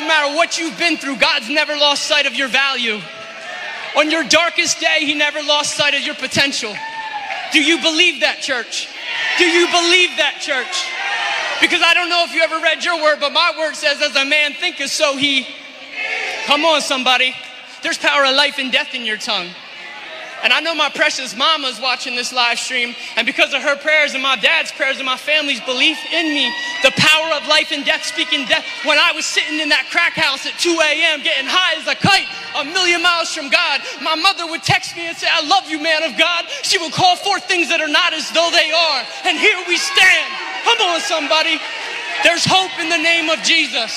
no matter what you've been through, God's never lost sight of your value. On your darkest day, He never lost sight of your potential. Do you believe that, church? Do you believe that, church? Because I don't know if you ever read your word, but my word says, as a man thinketh, so he. Come on, somebody. There's power of life and death in your tongue. And I know my precious mama's watching this live stream, and because of her prayers and my dad's prayers and my family's belief in me, the power of life and death, speaking death, when I was sitting in that crack house at 2 a.m., getting high as a kite, a million miles from God, my mother would text me and say, I love you, man of God. She would call forth things that are not as though they are. And here we stand. Come on, somebody. There's hope in the name of Jesus.